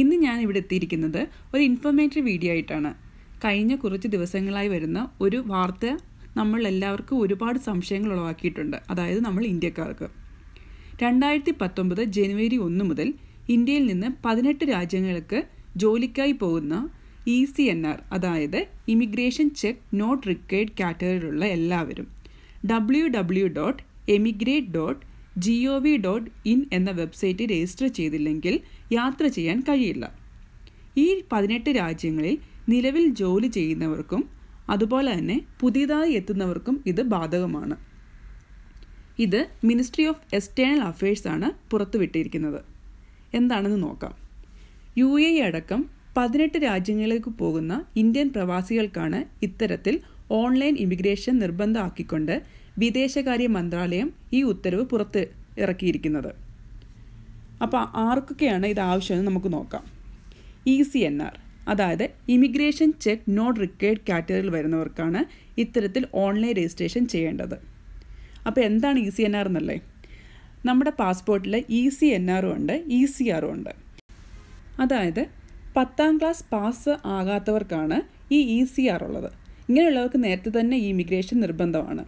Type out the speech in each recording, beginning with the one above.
ഇന്ന് ഞാൻ ഇവിടെ എത്തിയിരിക്കുന്നത് ഒരു ഇൻഫർമേറ്റീവ് വീഡിയോ ആയിട്ടാണ്. കഴിഞ്ഞ കുറച്ച് ദിവസങ്ങളായി വരുന്ന ഒരു വാർത്ത നമ്മൾ എല്ലാവർക്കും ഒരുപാട് സംശയങ്ങൾ ഉളവാക്കിയിട്ടുണ്ട്. അതായത് നമ്മൾ ഇന്ത്യക്കാർക്ക്. രണ്ടായിരത്തി പത്തൊമ്പത് ജനുവരി ഒന്ന് മുതൽ ഇന്ത്യയിൽ നിന്ന് പതിനെട്ട് രാജ്യങ്ങൾക്ക് ജോലിക്കായി പോകുന്ന ഇ സി എൻ ആർ അതായത് ഇമിഗ്രേഷൻ ചെക്ക് നോട്ട് റിക്വയർഡ് കാറ്റഗറിയിലുള്ള എല്ലാവരും. W W dot emigrate dot G O V dot in എന്ന വെബ്സൈറ്റ് രജിസ്റ്റർ ചെയ്തില്ലെങ്കിൽ യാത്ര ചെയ്യാൻ കഴിയില്ല. ഈ പതിനെട്ട് രാജ്യങ്ങളിൽ നിലവിൽ ജോലി ചെയ്യുന്നവർക്കും അതുപോലെ തന്നെ പുതിയതായി എത്തുന്നവർക്കും ഇത് ബാധകമാണ്. ഇത് മിനിസ്ട്രി ഓഫ് എക്സ്റ്റേണൽ ആണ് പുറത്തുവിട്ടിരിക്കുന്നത്. എന്താണെന്ന് നോക്കാം. യു എ അടക്കം പതിനെട്ട് രാജ്യങ്ങളിലേക്ക് പോകുന്ന ഇന്ത്യൻ പ്രവാസികൾക്കാണ് ഇത്തരത്തിൽ ഓൺലൈൻ ഇമിഗ്രേഷൻ നിർബന്ധമാക്കിക്കൊണ്ട് വിദേശകാര്യ മന്ത്രാലയം ഈ ഉത്തരവ് പുറത്ത് ഇറക്കിയിരിക്കുന്നത്. അപ്പോൾ ആർക്കൊക്കെയാണ് ഇത് ആവശ്യമെന്ന് നമുക്ക് നോക്കാം. ഇ സി എൻ ആർ അതായത് ഇമിഗ്രേഷൻ ചെക്ക് നോൺ റിക്വയർഡ് കാറ്റഗറിയിൽ വരുന്നവർക്കാണ് ഇത്തരത്തിൽ ഓൺലൈൻ രജിസ്ട്രേഷൻ ചെയ്യേണ്ടത്. അപ്പോൾ എന്താണ് ഇ സി എൻ ആർ എന്നല്ലേ? നമ്മുടെ പാസ്പോർട്ടിൽ ഇ സി എൻ ആറും ഉണ്ട് ഇ സി ആറും ഉണ്ട്. അതായത് പത്താം ക്ലാസ് പാസ് ആകാത്തവർക്കാണ് ഈ ഇ സി ആർ ഉള്ളത്. ഇങ്ങനെയുള്ളവർക്ക് നേരത്തെ തന്നെ ഈ ഇമിഗ്രേഷൻ നിർബന്ധമാണ്.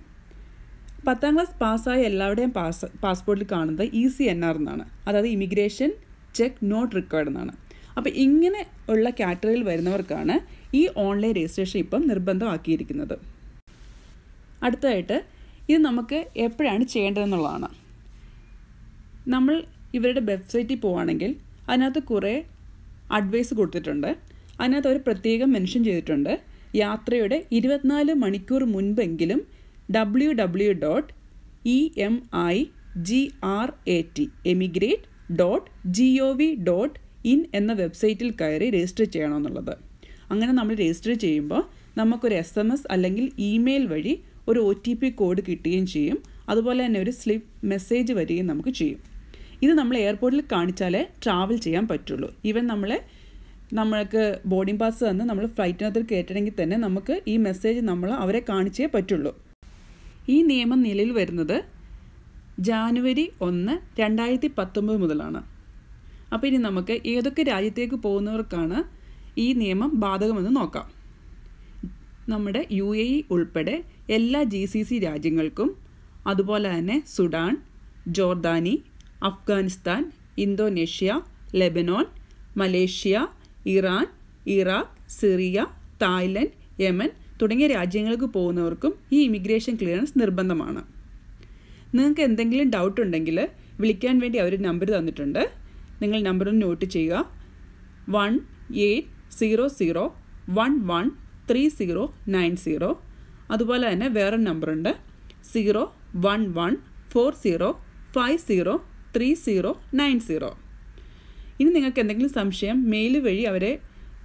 പത്താം ക്ലാസ് പാസ്സായ എല്ലാവരുടെയും പാസ് പാസ്പോർട്ടിൽ കാണുന്നത് ഇ സി എൻ ആർ എന്നാണ്. അതായത് ഇമിഗ്രേഷൻ ചെക്ക് നോട്ട് റിക്വയർഡ് എന്നാണ്. അപ്പോൾ ഇങ്ങനെ ഉള്ള കാറ്റഗറിയിൽ വരുന്നവർക്കാണ് ഈ ഓൺലൈൻ രജിസ്ട്രേഷൻ ഇപ്പം നിർബന്ധമാക്കിയിരിക്കുന്നത്. അടുത്തതായിട്ട് ഇത് നമുക്ക് എപ്പോഴാണ് ചെയ്യേണ്ടതെന്നുള്ളതാണ്. നമ്മൾ ഇവരുടെ വെബ്സൈറ്റിൽ പോവുകയാണെങ്കിൽ അതിനകത്ത് കുറേ അഡ്വൈസ് കൊടുത്തിട്ടുണ്ട്. അതിനകത്ത് അവർ പ്രത്യേകം മെൻഷൻ ചെയ്തിട്ടുണ്ട്. യാത്രയുടെ ഇരുപത്തിനാല് മണിക്കൂർ മുൻപെങ്കിലും W W dot E M I G R A T emigrate dot G O V dot in എന്ന വെബ്സൈറ്റിൽ കയറി രജിസ്റ്റർ ചെയ്യണമെന്നുള്ളത്. അങ്ങനെ നമ്മൾ രജിസ്റ്റർ ചെയ്യുമ്പോൾ നമുക്കൊരു എസ് എം എസ് അല്ലെങ്കിൽ ഇമെയിൽ വഴി ഒരു ഒ ടി പി കോഡ് കിട്ടുകയും ചെയ്യും. അതുപോലെ തന്നെ ഒരു സ്ലിപ്പ് മെസ്സേജ് വരികയും നമുക്ക് ചെയ്യും. ഇത് നമ്മൾ എയർപോർട്ടിൽ കാണിച്ചാലേ ട്രാവൽ ചെയ്യാൻ പറ്റുള്ളൂ. ഈവൻ നമ്മളെ നമ്മൾക്ക് ബോർഡിംഗ് പാസ് തന്ന് നമ്മൾ ഫ്ലൈറ്റിനകത്ത് കയറ്റണമെങ്കിൽ തന്നെ നമുക്ക് ഈ മെസ്സേജ് നമ്മൾ അവരെ കാണിച്ചേ പറ്റുള്ളൂ. ഈ നിയമം നിലയിൽ വരുന്നത് ജാനുവരി ഒന്ന് രണ്ടായിരത്തി പത്തൊമ്പത് മുതലാണ്. അപ്പോൾ ഇനി നമുക്ക് ഏതൊക്കെ രാജ്യത്തേക്ക് പോകുന്നവർക്കാണ് ഈ നിയമം ബാധകമെന്ന് നോക്കാം. നമ്മുടെ യു എ ഇ ഉൾപ്പെടെ എല്ലാ ജി സി സി രാജ്യങ്ങൾക്കും അതുപോലെ തന്നെ Sudan Giordani Afghanistan Indonesia Lebanon Malaysia Iran Iraq Syria Thailand Yemen തുടങ്ങിയ രാജ്യങ്ങൾക്ക് പോകുന്നവർക്കും ഈ ഇമിഗ്രേഷൻ ക്ലിയറൻസ് നിർബന്ധമാണ്. നിങ്ങൾക്ക് എന്തെങ്കിലും ഡൗട്ട് ഉണ്ടെങ്കിൽ വിളിക്കാൻ വേണ്ടി അവർ നമ്പർ തന്നിട്ടുണ്ട്. നിങ്ങൾ നമ്പർ ഒന്ന് നോട്ട് ചെയ്യുക. One eight zero zero one one three zero nine zero അതുപോലെ തന്നെ വേറെ നമ്പറുണ്ട് zero one one four zero five zero three zero nine zero ഇനി നിങ്ങൾക്ക് എന്തെങ്കിലും സംശയം മെയിൽ വഴി അവരെ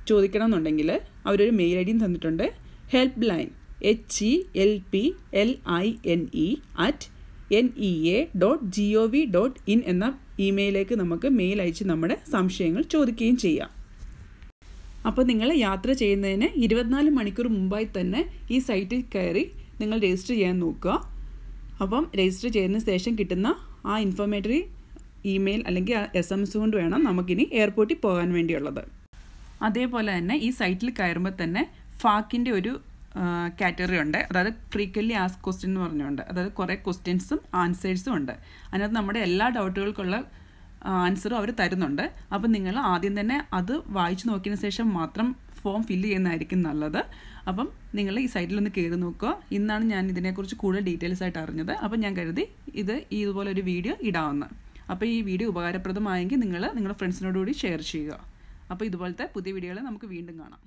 ചോദിക്കണമെന്നുണ്ടെങ്കിൽ അവരൊരു മെയിൽ ഐ ഡിയും തന്നിട്ടുണ്ട്. Help line H E L P L I N E at N E A dot G O V dot in എന്ന ഇമെയിലേക്ക് നമുക്ക് മെയിൽ അയച്ച് നമ്മുടെ സംശയങ്ങൾ ചോദിക്കുകയും ചെയ്യാം. അപ്പോൾ നിങ്ങൾ യാത്ര ചെയ്യുന്നതിന് ഇരുപത്തിനാല് മണിക്കൂർ മുമ്പായി തന്നെ ഈ സൈറ്റിൽ കയറി നിങ്ങൾ രജിസ്റ്റർ ചെയ്യാൻ നോക്കുക. അപ്പം രജിസ്റ്റർ ചെയ്യുന്ന ശേഷം കിട്ടുന്ന ആ ഇൻഫോർമേറ്ററി ഇമെയിൽ അല്ലെങ്കിൽ എസ് എം എസ് കൊണ്ട് വേണം നമുക്കിനി എയർപോർട്ടിൽ പോകാൻ വേണ്ടിയുള്ളത്. അതേപോലെ തന്നെ ഈ സൈറ്റിൽ കയറുമ്പോൾ തന്നെ ഫാക്കിന്റെ ഒരു കാറ്റഗറി ഉണ്ട്. അതായത് ഫ്രീക്വൻലി ആസ് ക്വസ്റ്റ്യൻ എന്ന് പറഞ്ഞുകൊണ്ട്. അതായത് കുറേ ക്വസ്റ്റ്യൻസും ആൻസേഴ്സും ഉണ്ട്. അതിനകത്ത് നമ്മുടെ എല്ലാ ഡൗട്ടുകൾക്കുള്ള ആൻസറും അവർ തരുന്നുണ്ട്. അപ്പം നിങ്ങൾ ആദ്യം തന്നെ അത് വായിച്ചു നോക്കിയതിന് ശേഷം മാത്രം ഫോം ഫില്ല് ചെയ്യുന്നതായിരിക്കും നല്ലത്. അപ്പം നിങ്ങൾ ഈ സൈറ്റിലൊന്ന് കയറി നോക്കുക. ഇന്നാണ് ഞാൻ ഇതിനെക്കുറിച്ച് കൂടുതൽ ഡീറ്റെയിൽസ് ആയിട്ട് അറിഞ്ഞത്. അപ്പം ഞാൻ കരുതി ഇത് ഇതുപോലെ ഒരു വീഡിയോ ഇടാമെന്ന് അപ്പോൾ ഈ വീഡിയോ ഉപകാരപ്രദമായെങ്കിൽ നിങ്ങൾ നിങ്ങളുടെ ഫ്രണ്ട്സിനോടുകൂടി ഷെയർ ചെയ്യുക. അപ്പോൾ ഇതുപോലത്തെ പുതിയ വീഡിയോകൾ നമുക്ക് വീണ്ടും കാണാം.